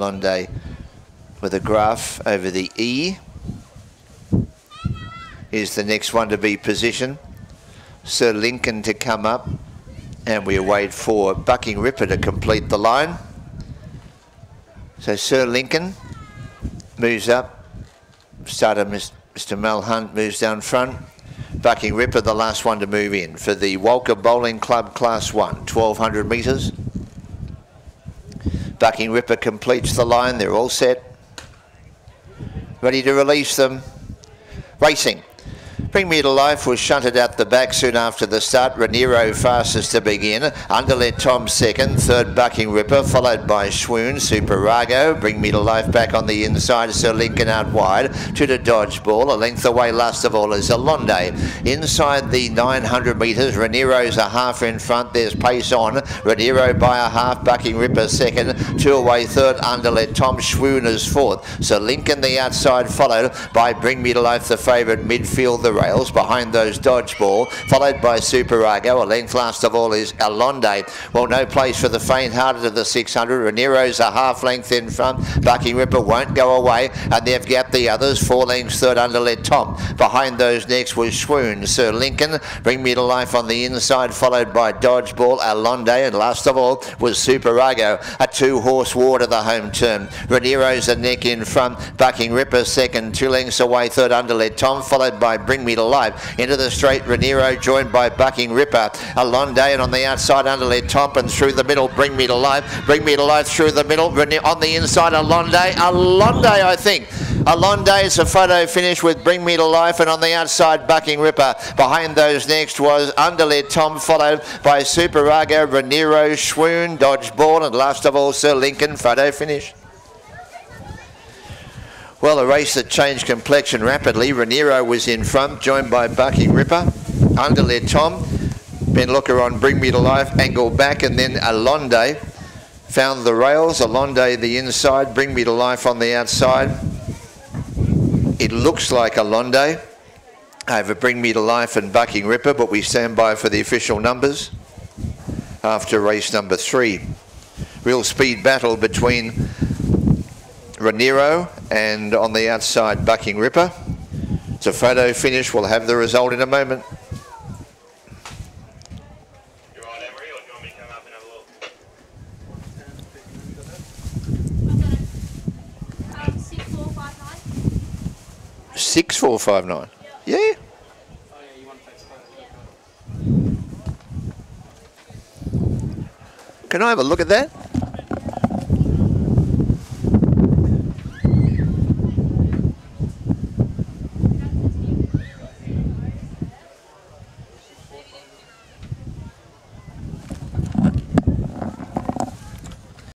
Londe with a graph over the E. Is the next one to be positioned. Sir Lincoln to come up. And we await for Bucking Ripper to complete the line. So Sir Lincoln moves up. Starter Mr. Mel Hunt moves down front. Bucking Ripper, the last one to move in for the Walcha Bowling Club Class 1, 1200 metres. Bucking Ripper completes the line. They're all set. Ready to release them. Racing. Bring Me to Life was shunted out the back soon after the start. Raniero fastest to begin. Underlet Tom second. Third Bucking Ripper, followed by Swoon, Superago. Bring Me to Life back on the inside. Sir Lincoln out wide. To the dodgeball. A length away last of all is Alonde. Inside the 900 metres, Raniero's a half in front. There's pace on. Raniero by a half. Bucking Ripper second. Two away third. Underlet Tom Swoon is fourth. Sir Lincoln the outside followed by Bring Me to Life the favourite midfield the behind those dodgeball, followed by Superago. A length last of all is Alonde. Well, no place for the faint-hearted of the 600. Raniero's a half length in front. Bucking Ripper won't go away, and they've gapped the others. Four lengths third underlet Tom. Behind those next was Swoon. Sir Lincoln, Bring Me to Life on the inside, followed by Dodgeball, Alonde, and last of all was Superago. A two-horse war to the home turn. Raniero's a neck in front. Bucking Ripper second, two lengths away third underlet Tom, followed by Bring Me to Life. Into the straight, Raniero joined by Bucking Ripper. Alonde and on the outside, underled Tompin through the middle. Bring Me to Life. Bring Me to Life through the middle. On the inside, Alonde. Alonde, I think. Alonde is a photo finish with Bring Me to Life, and on the outside, Bucking Ripper. Behind those next was Underled Tom, followed by Superago, Raniero, Swoon, Dodgeball, and last of all, Sir Lincoln. Photo finish. Well, a race that changed complexion rapidly. Raniero was in front, joined by Bucking Ripper. Underled Tom. Ben Looker on Bring Me to Life, angle back, and then Alonde found the rails. Alonde the inside, Bring Me to Life on the outside. It looks like Alonde over Bring Me to Life and Bucking Ripper, but we stand by for the official numbers after race number three. Real speed battle between Raniero and on the outside Bucking Ripper. It's a photo finish. We'll have the result in a moment. Six four five nine. Yeah. Can I have a look at that?